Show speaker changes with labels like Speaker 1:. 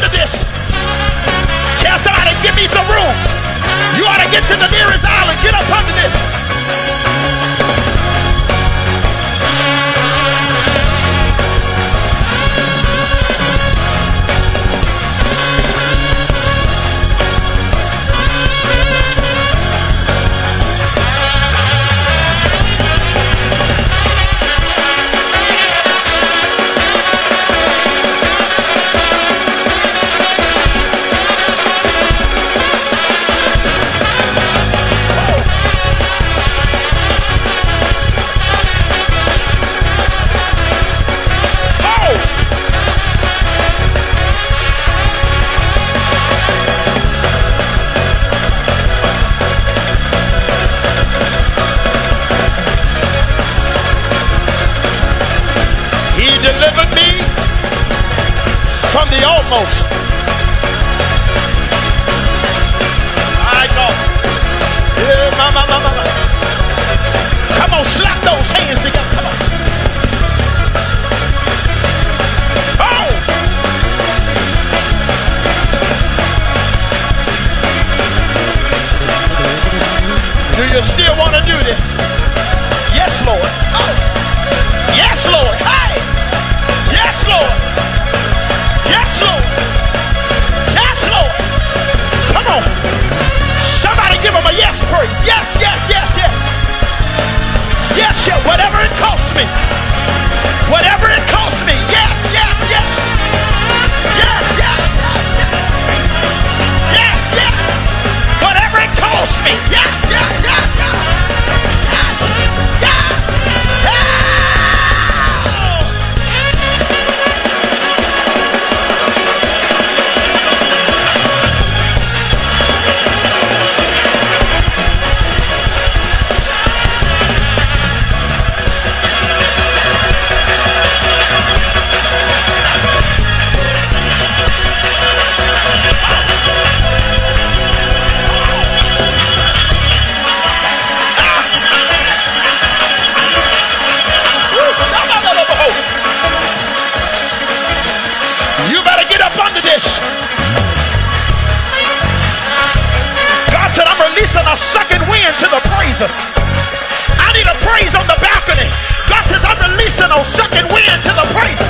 Speaker 1: under this. Tell somebody, give me some room. You ought to get to the nearest island. Get up under this. Delivered me from the almost. I go. Yeah, mama, mama, mama. Come on, slap those hands together. Come on. Oh! Do you still want to do this? Yes, Lord. Oh. Yes, yeah, Whatever it costs me. Whatever a second wind to the praises. I need a praise on the balcony. God says, I'm releasing a second wind to the praises.